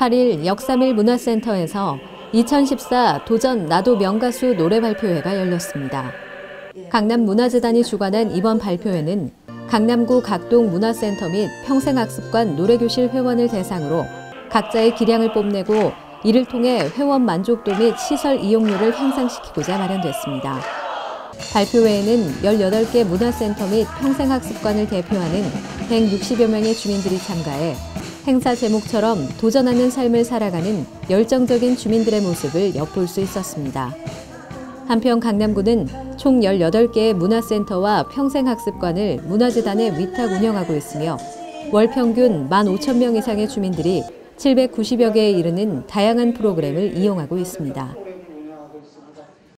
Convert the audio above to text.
8일 역삼일 문화센터에서 2014 도전 나도 명가수 노래 발표회가 열렸습니다. 강남문화재단이 주관한 이번 발표회는 강남구 각동 문화센터 및 평생학습관 노래교실 회원을 대상으로 각자의 기량을 뽐내고 이를 통해 회원 만족도 및 시설 이용률을 향상시키고자 마련됐습니다. 발표회에는 18개 문화센터 및 평생학습관을 대표하는 160여 명의 주민들이 참가해 행사 제목처럼 도전하는 삶을 살아가는 열정적인 주민들의 모습을 엿볼 수 있었습니다. 한편 강남구는 총 18개의 문화센터와 평생학습관을 문화재단에 위탁 운영하고 있으며 월 평균 1만 5천 명 이상의 주민들이 790여 개에 이르는 다양한 프로그램을 이용하고 있습니다.